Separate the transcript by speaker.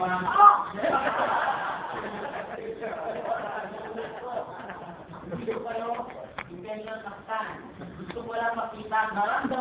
Speaker 1: Gusto ko lang makita, naramdaman